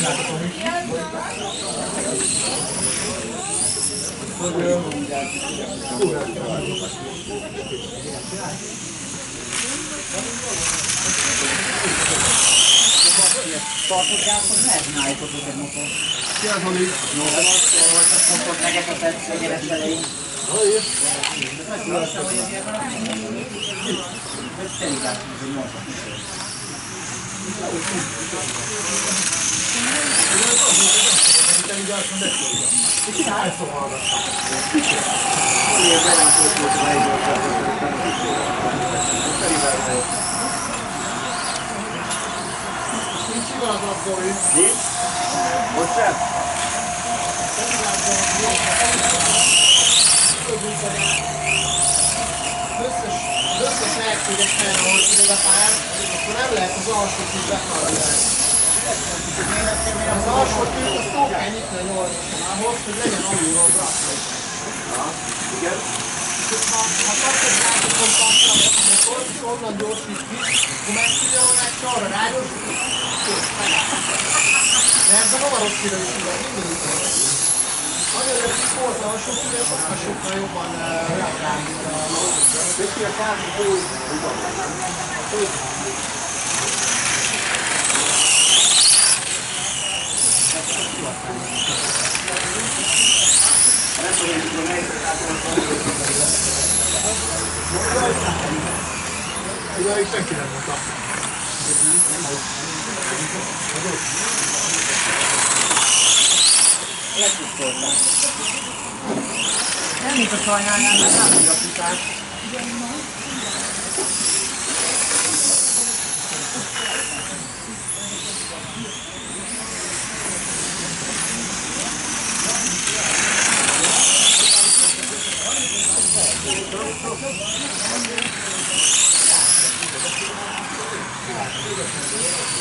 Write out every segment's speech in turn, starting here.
napon. Ki az, ami? No, de most olvasott, mondtad neked a tetszegyenes elején. Meg tudod, hogy ilyen a Hogy szerintem, hogy mondtak Most sem? összes, az összes lehetséges tudod a pár, akkor nem lehet az alsót is bekalkulálni. Az alsó tűt azt túl kell nyitni a nyolcason ahhoz, hogy legyen alulról brakni. Igen? Ha, ha kapod rá a kontaktra a motor, és onnan gyorsít ki, akkor meg tudja magát arra rágyorsít, és De ez a rovarok szíve is mindig Azért, hogy volt alsó szíve, sokkal sokkal jobban reagál, mint a Neki a kármi új, nem tudom, hogy melyik Idáig senki nem mondta. lagi ini persoalan anak-anak juga Thank you.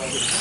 Thank you.